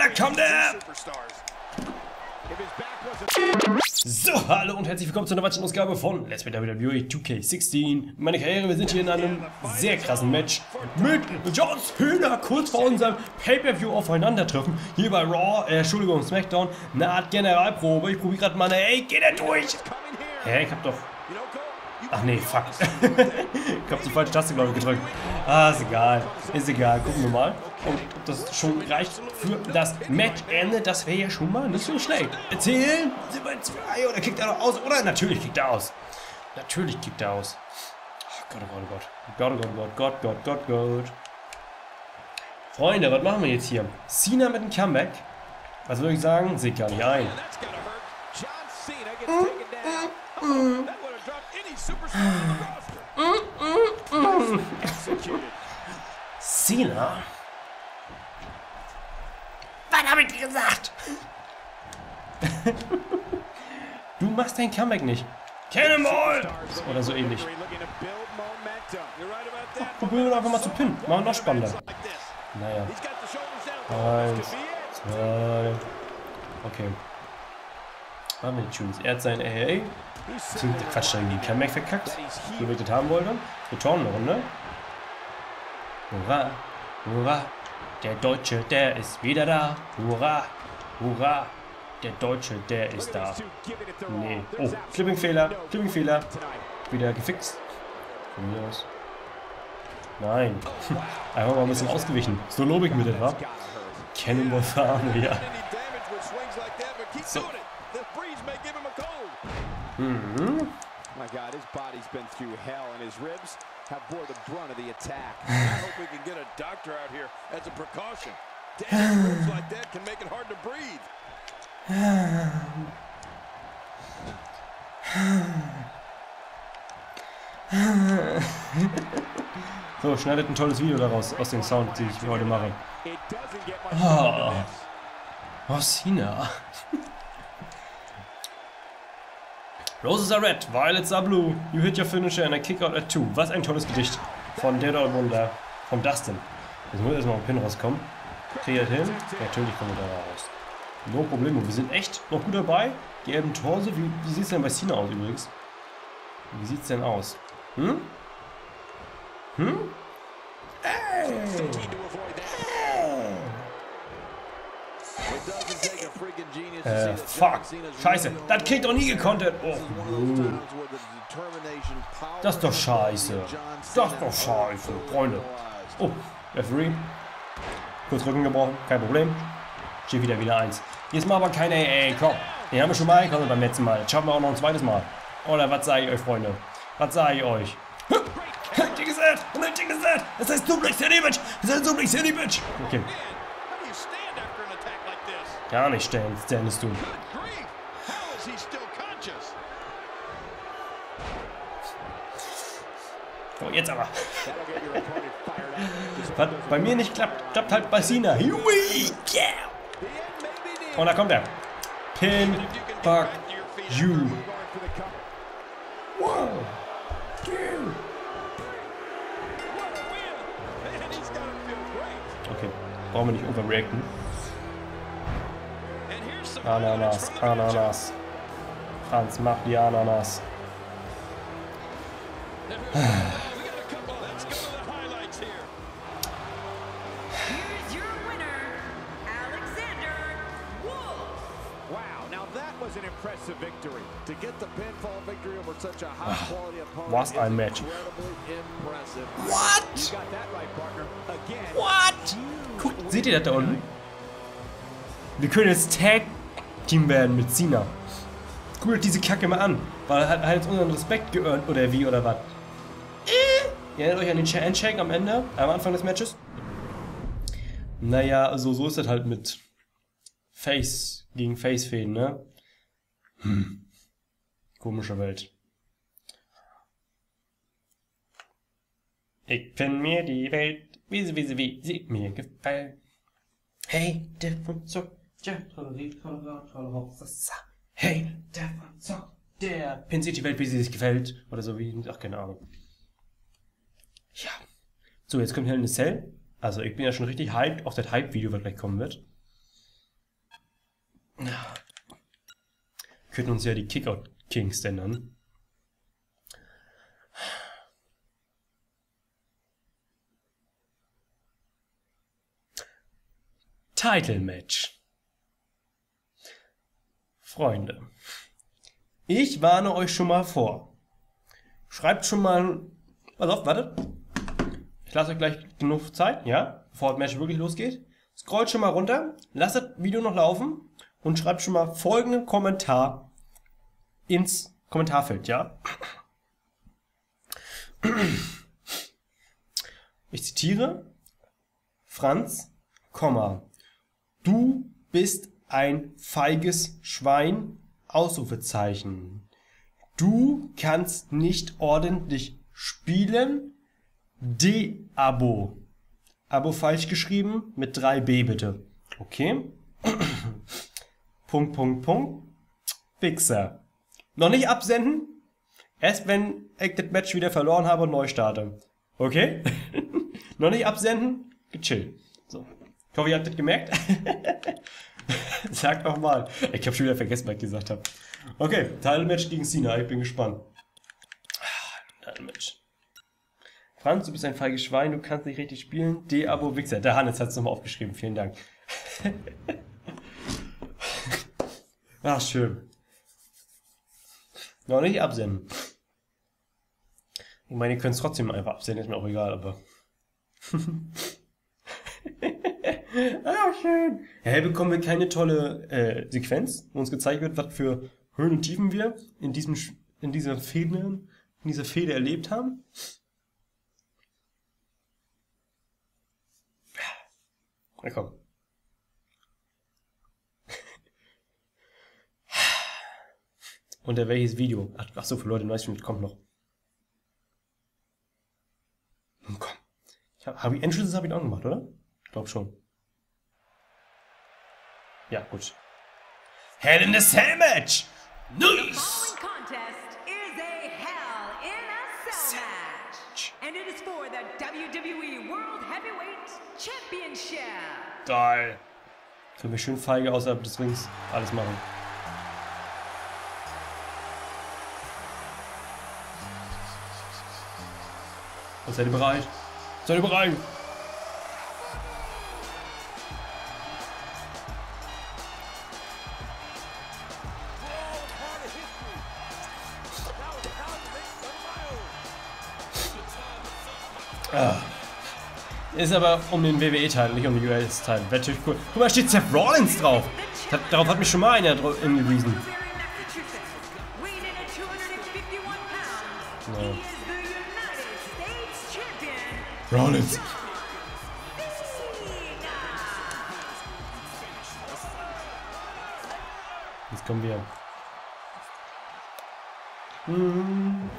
da kommt er! So, hallo und herzlich willkommen zu einer weiteren Ausgabe von Let's Play WWE 2K16. Meine Karriere, wir sind hier in einem sehr krassen Match mit John Cena kurz vor unserem Pay-Per-View aufeinandertreffen. Hier bei Raw, äh, Entschuldigung, Smackdown, eine Art Generalprobe. Ich probiere gerade mal ey, geht er durch? Hä, ich hab doch... Ach nee, fuck. ich hab die falsche Taste, glaube ich, gedrückt. Ah, ist egal. Ist egal. Gucken wir mal. Und ob das schon reicht für das Matchende, das wäre ja schon mal nicht so schlecht. Erzählen, sind wir zwei oder kickt er noch aus? Oder natürlich kickt er aus. Natürlich kickt er aus. Oh Gott, oh Gott, oh Gott. Gott, oh Gott, Gott, Gott, Gott, Gott, Gott. Freunde, was machen wir jetzt hier? Cena mit einem Comeback. Was würde ich sagen? Seht gar nicht ein. Cena? Was habe ich dir gesagt? du machst dein Comeback nicht. Cannonball! Oder so ähnlich. probieren wir einfach mal zu pinnen. Machen wir noch spannender. Naja. Eins, zwei. Okay. Machen wir nicht Er hat sein AA. Quatsch, dann die Comeback verkackt. Wie ich das haben wollte. Return eine Runde. Hurra! Hurra! Der Deutsche, der ist wieder da. Hurra! Hurra! Der Deutsche, der ist da. Nee. Oh, Flipping-Fehler. Flipping-Fehler. Wieder gefixt. Von mir aus. Nein. Einfach mal ein bisschen ausgewichen. So lobe ich mir das, wa? Cannonball fahren, ja. So. Mhm. My God, his body's been through hell and his ribs have bore the brunt of the attack. I hope we can get a doctor out here as a precaution. Damn, ribs like that can make it hard to breathe. So, schneidet ein tolles Video daraus, aus dem Sound, den ich heute mache. Oh, oh Cena. Roses are red, violets are blue. You hit your finisher and I kick out at two. Was ein tolles Gedicht von Dead Old Wonder, von Dustin. Jetzt muss erstmal ein Pin rauskommen. Kreiert hin. Natürlich kommen wir da raus. No Problemo. Wir sind echt noch gut dabei. Gelben Torse. Wie, wie sieht es denn bei Cena aus übrigens? Wie sieht es denn aus? Hm? Hm? Hey! Äh, fuck. Scheiße. Das Kick doch nie gekonnt. Oh, Das ist doch scheiße. Das ist doch scheiße, Freunde. Oh, Referee. Kurz Rücken gebrochen, kein Problem. Steht wieder wieder eins. Hier ist mal aber keine AA, komm. Den haben wir schon mal gekommen beim letzten Mal. Jetzt schaffen wir auch noch ein zweites Mal. Oder was sage ich euch, Freunde? Was sage ich euch? Ding ist Ding ist Das heißt Suplex City Bitch! Das heißt Suplex City Bitch! Okay. Gar nicht stellen, standest du. So, jetzt aber. Was bei mir nicht klappt, klappt halt bei. Here we go. Und da kommt er. Pin, fuck you. Okay, brauchen wir nicht overreacten. Ananas, Ananas. Franz, mach die Ananas. Was ein Match. What? What? Guckt, seht ihr das da unten? Wir können jetzt Tag Team werden mit Cena. Guckt euch diese Kacke mal an. Weil er hat halt unseren Respekt geearnt oder wie oder was. Äh. Ihr erinnert euch an den Handshake am Ende, am Anfang des Matches? Naja, also so ist das halt mit Face gegen Face fäden, ne? Hm. Komische Welt. Ich bin mir die Welt, wie sie, wie sie, wie sie mir gefällt. Hey, der Zucker. Ja, tralali, tralala, tralala, Hey, der von Zock, der Pin City Welt, wie sie sich gefällt. Oder so wie, ach, keine Ahnung. Ja. So, jetzt kommt hier eine Cell. Also, ich bin ja schon richtig hyped auf das Hype-Video, was gleich kommen wird. Könnten uns ja die Kickout Kings nennen. Title Match. Freunde, ich warne euch schon mal vor. Schreibt schon mal. Pass auf, wartet. Ich lasse euch gleich genug Zeit, ja? Bevor das Match wirklich losgeht. Scrollt schon mal runter, lasst das Video noch laufen und schreibt schon mal folgenden Kommentar ins Kommentarfeld, ja? Ich zitiere Franz, Komma, Du bist ein feiges Schwein. Ausrufezeichen. Du kannst nicht ordentlich spielen. De-Abo. Abo falsch geschrieben mit 3b bitte. Okay. Punkt, Punkt, Punkt. Wichser. Noch nicht absenden? Erst wenn ich das Match wieder verloren habe und neu starte. Okay? Noch nicht absenden? Gechillt. So. Ich hoffe, ihr habt das gemerkt. Sag mal. Ich habe schon wieder vergessen, was ich gesagt habe. Okay, Title-Match gegen Cena. Ich bin gespannt. Title-Match. Franz, du bist ein feiges Schwein, du kannst nicht richtig spielen. D-Abo Wichser. Der Hannes hat es nochmal aufgeschrieben. Vielen Dank. Ach, schön. Noch nicht absenden. Ich meine, ihr könnt es trotzdem einfach absenden, ist mir auch egal, aber. ah, schön. Ja, bekommen wir keine tolle äh, Sequenz, wo uns gezeigt wird, was für Höhen und Tiefen wir in diesem in dieser Fehde, in dieser Fehde erlebt haben. Na komm. Unter welches Video? Ach, so, für Leute, neues kommt noch. Komm. Ich hab, hab ich Entrances habe ich auch gemacht, oder? Ich glaube schon. Ja, gut. Hell in the Cell Match! Nice! contest is a Cell match. And it is for the WWE World Heavyweight Championship. Geil. Können wir schön feige außerhalb des Rings alles machen. seid ihr bereit? Seid ihr bereit? Ist aber um den WWE-Teil, nicht um den US-Teil. Wäre natürlich cool. Guck mal, steht Seth Rollins drauf. Das, darauf hat mich schon mal einer hingewiesen. No. Rollins. Jetzt kommen wir. Hm.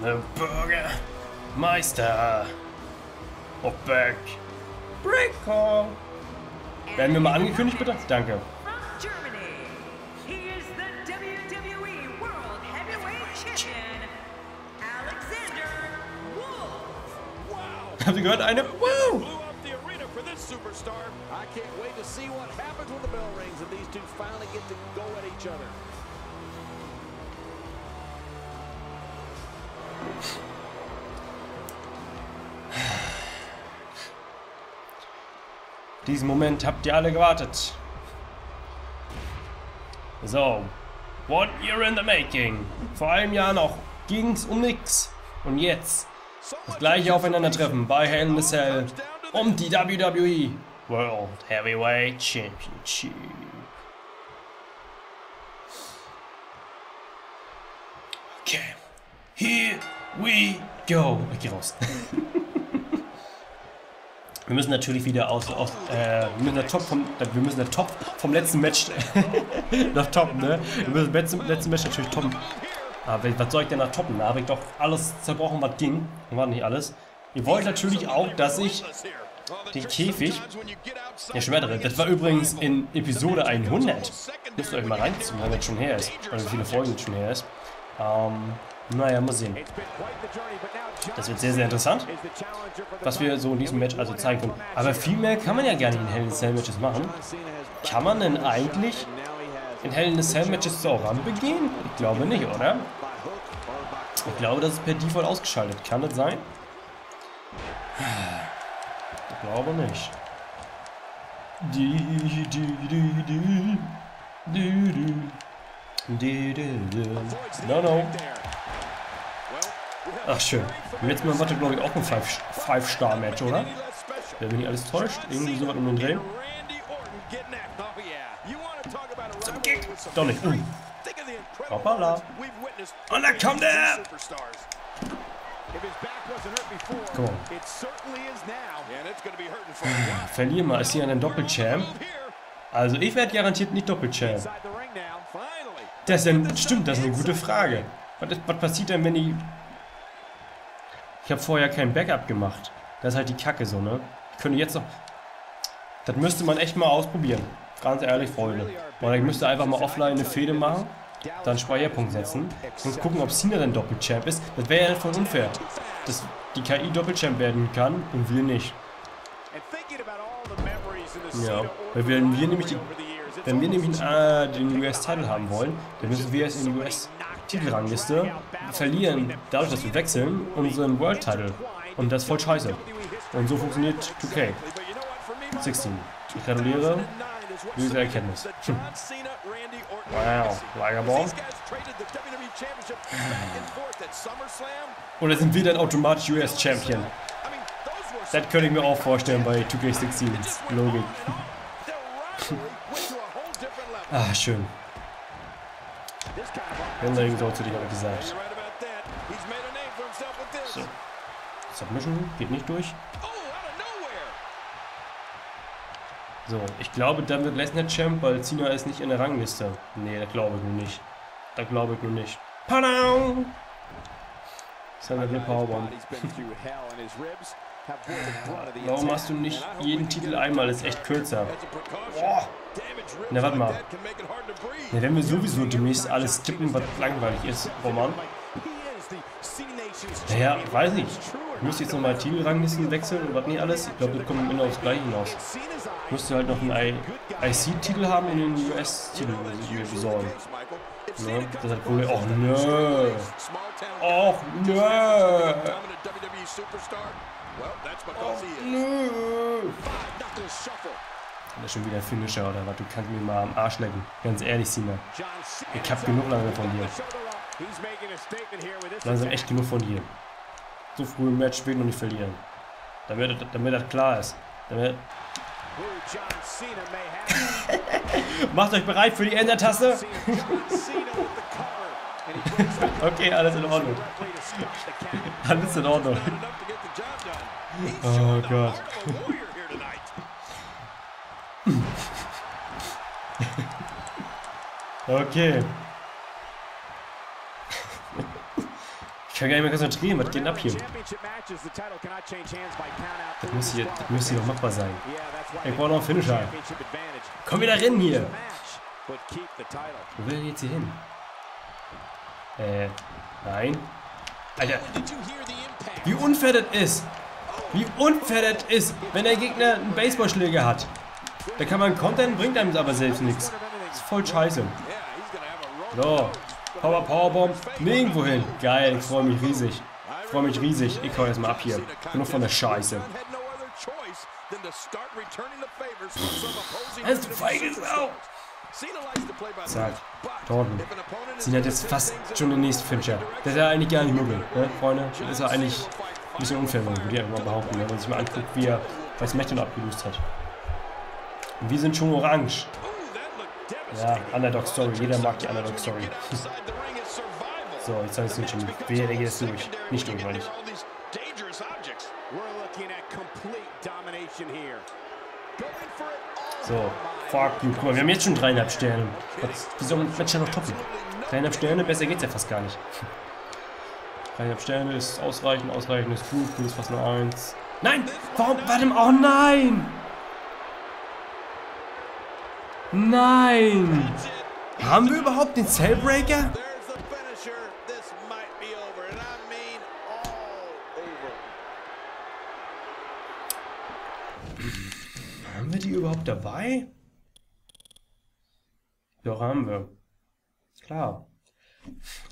The Meister. Of back. Breaker. Werden wir mal angekündigt, bitte? Danke. Haben Sie gehört? Eine superstar. I can't wait to see what happens when the bell rings and these two finally get to go at each other. Diesen Moment habt ihr alle gewartet. So. One year in the making. Vor einem Jahr noch ging's um nix. Und jetzt das gleiche Aufeinandertreffen bei Hell in a Cell um die WWE World Heavyweight Championship. Okay. Here we go. Geh raus. wir müssen natürlich wieder aus, aus äh, wir der Top vom, wir müssen der Top vom letzten Match nach Top, ne? Wir müssen das letzte, letzte Match natürlich toppen. Aber was soll ich denn nach toppen? Da habe ich doch alles zerbrochen, was ging. War nicht alles. Ihr wollt natürlich auch, dass ich den Käfig der schwerdere. Das war übrigens in Episode 100. Müsst ihr euch mal reinziehen, weil das schon her ist. Oder wie viele Folgen das schon her ist. Ähm, naja, mal sehen. Das wird sehr, sehr interessant, was wir so in diesem Match also zeigen können. Aber viel mehr kann man ja nicht in Hell in Cell Matches machen. Kann man denn eigentlich in Hell in Cell Matches zur Rampe gehen? Ich glaube nicht, oder? Ich glaube, das ist per Default ausgeschaltet. Kann das sein? Ich glaube nicht. No, no. Ach, schön. Jetzt mal warte, glaube ich, auch ein Five-Star-Match, oder? Wenn mich nicht alles täuscht. Irgendwie sowas um den Dreh. Zum Kick. Doch nicht. Uh. Hoppala. Und da kommt er! Komm. Verlier mal, ist hier ein Doppelchamp. Also ich werde garantiert nicht Doppelchamp. Das ist denn, stimmt, das ist eine gute Frage. Was, was passiert denn, wenn die... Ich habe vorher kein Backup gemacht. Das ist halt die Kacke so, ne? Ich könnte jetzt noch... Das müsste man echt mal ausprobieren. Ganz ehrlich, Freunde. Weil ich müsste einfach mal offline eine Fehde machen dann Speicherpunkt setzen und gucken, ob Cena dann Doppelchamp ist. Das wäre ja voll unfair, dass die KI Doppelchamp werden kann und wir nicht. Ja, weil wenn wir nämlich die, wenn wir nämlich äh, den US-Title haben wollen, dann müssen wir jetzt in die US-Titelrangliste verlieren, dadurch, dass wir wechseln, unseren World-Title. Und das ist voll scheiße. Und so funktioniert 2K. 16. Ich gratuliere. Diese Erkenntnis. Hm. Wow, Lagerbomb. Oder sind wir dann automatisch US Champion? Das könnte ich mir auch vorstellen bei 2K16. Logik. ah, schön. Wenn so zu dir habe gesagt. So. Submission geht nicht durch. So, ich glaube, dann wird Lesnar Champ, weil Cena ist nicht in der Rangliste. Nee, das glaube ich nur nicht. Das glaube ich nur nicht. Seine eine Powerbomb. Warum machst du nicht jeden Titel einmal? Das ist echt kürzer. Boah. Na, warte mal. Na, wenn wir sowieso demnächst alles tippen, was langweilig ist, Roman. Naja, weiß nicht. Ich muss jetzt nochmal Titelranglisten wechseln und was nicht alles. Ich glaube, das kommt am Ende aufs Gleiche hinaus. Ich müsste halt noch einen IC-Titel haben und einen US-Titel besorgen. Ne? Das hat Problem. Och nö. Och nö. Das ist schon wieder Finisher oder was? Du kannst mir mal am Arsch lecken. Ganz ehrlich, Sina. Ich hab genug lange von dir. Langsam echt genug von dir. So früh im Match spielen und nicht verlieren. Damit, damit das klar ist. Damit Macht euch bereit für die Ender-Taste. okay, alles in Ordnung. alles in Ordnung. Oh Gott. okay. kann gar nicht mehr konzentrieren. Was geht denn ab hier? Das muss hier, das muss hier doch machbar sein. Ich brauche noch einen Finisher. Komm wieder rein hier. Wo will er jetzt hier hin? Äh, nein. Alter. Wie unfair das ist. Wie unfair das ist, wenn der Gegner einen Baseballschläger hat. Da kann man kontern, bringt einem aber selbst nichts. Ist voll scheiße. So, Power Powerbomb. Nirgendwo hin. Geil, ich freue mich riesig. Ich freue mich riesig. Ich hau erstmal ab hier. Genug von der Scheiße. Es du feige Sau! Zack. Thornton. Sie hat jetzt fast schon den nächsten Finisher. Das ist ja eigentlich gar nicht möglich, ne, Freunde? Ist ja eigentlich bisschen unfair, würde ich behaupten, ne? wenn man sich mal anguckt, wie er bei SmackDown abgelöst hat. Und wir sind schon orange. Ja, Underdog-Story. Jeder mag die Underdog-Story. so, jetzt habe ich es schon. Wer geht jetzt durch? Nicht durch, meine ich. So, fuck you. Guck mal, wir haben jetzt schon dreieinhalb Sterne. Was, wie soll man Match noch toppen? Dreieinhalb Sterne, besser geht's ja fast gar nicht. Dreieinhalb Sterne ist ausreichend, ausreichend ist gut, gut ist fast nur eins. Nein! Warum? Warte mal, oh nein! Nein! Haben wir überhaupt den Cellbreaker? haben wir die überhaupt dabei? Doch, haben wir. Klar.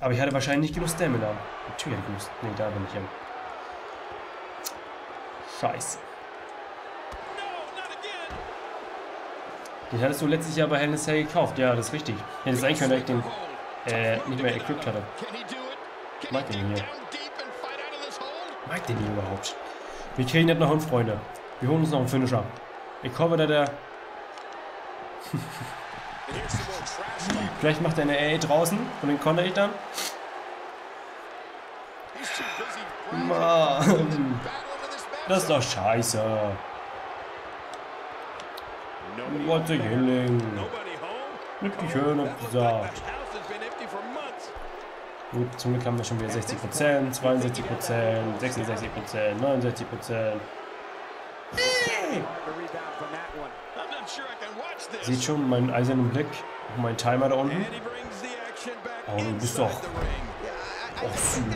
Aber ich hatte wahrscheinlich nicht genug Stamina. Natürlich hatte ich genug. Nee, da bin ich ja. Scheiße. Den hattest du letztes Jahr bei Hell in a Cell gekauft. Ja, das ist richtig. Hätte es eigentlich dass ich den äh, nicht mehr equipped hatte. Mag den hier. Mag den hier überhaupt. Wir kriegen nicht noch einen, Freunde. Wir holen uns noch einen Finisher. Ich hoffe, dass der... Vielleicht macht er eine AA draußen und den konnte ich dann. Mann. Das ist doch scheiße. What the Hilling. Mit schön gesagt. Gut, zum Glück haben wir schon wieder 60%, 62%, 66%, 69%. Hey! Sieht schon meinen eisernen Blick und meinen Timer da unten? Oh, du bist doch... Och, Sühner.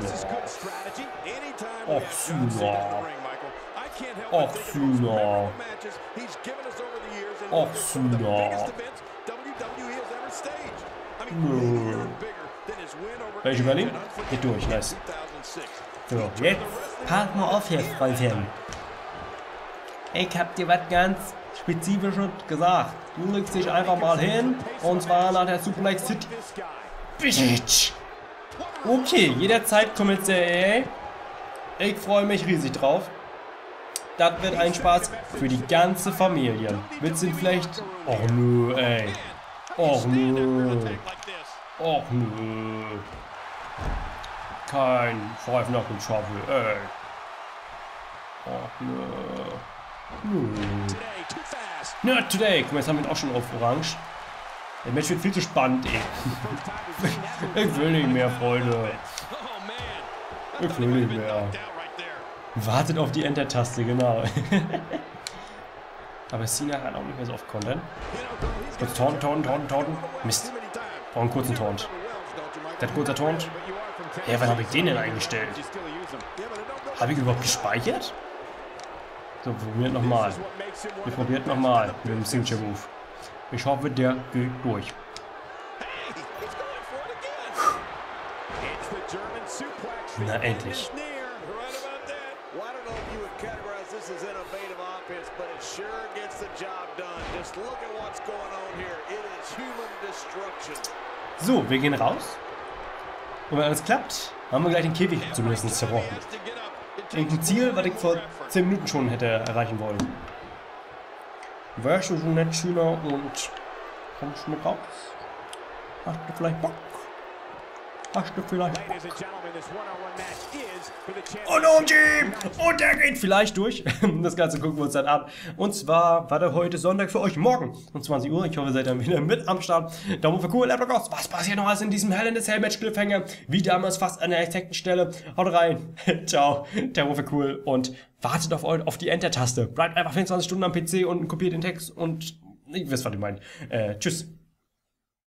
Och, Sühner. Och, Sühner. Och, Sühner. Nö. Welche Berlin? Geht durch, nice. So, jetzt pass mal auf hier, Freundchen. Ich hab dir was ganz Spezifisches gesagt. Du legst dich einfach mal hin und zwar nach der Suplex City. Bitch! Okay, jederzeit kommt jetzt der AA. Ich freue mich riesig drauf. Das wird ein Spaß für die ganze Familie. Willst du vielleicht... Och nö, ey. Och nö. Och nö. Kein Five Knuckle Trouble, ey. Och nö. Nö. Not today. Guck mal, jetzt haben wir ihn auch schon auf Orange. Der Match wird viel zu spannend, ey. ich will nicht mehr, Freunde. Ich will nicht mehr. Wartet auf die Enter-Taste, genau. Aber Cena hat auch nicht mehr so oft Content. Kurz taunten, taunten, taunten, taunten. Mist. Brauchen einen kurzen Taunt. Der hat kurzer Taunt. Ja, wann habe ich den denn eingestellt? Habe ich überhaupt gespeichert? So, probiert nochmal. Wir probiert nochmal mit dem Signature Move. Ich hoffe, der geht durch. Na, endlich. So, wir gehen raus. Und wenn alles klappt, haben wir gleich den Käfig zumindest zerbrochen. Irgendein Ziel, was ich vor 10 Minuten schon hätte erreichen wollen. Wärst du schon nett, Schüler, und kommst mit raus? Hast du vielleicht Bock? Hast du vielleicht? Und OMG! Und der geht vielleicht durch. Das Ganze gucken wir uns dann an. Und zwar war der heute Sonntag für euch morgen um 20 Uhr. Ich hoffe, ihr seid dann wieder mit am Start. Daumen für cool, Laptop aus. Was passiert noch alles in diesem Hell in the Cell Match Cliffhanger? Wie damals fast an der exakten Stelle. Haut rein. Ciao. Daumen für cool und wartet auf, auf die Enter-Taste. Bleibt einfach 24 Stunden am PC und kopiert den Text und ich wisst, was ich meine. Äh, tschüss.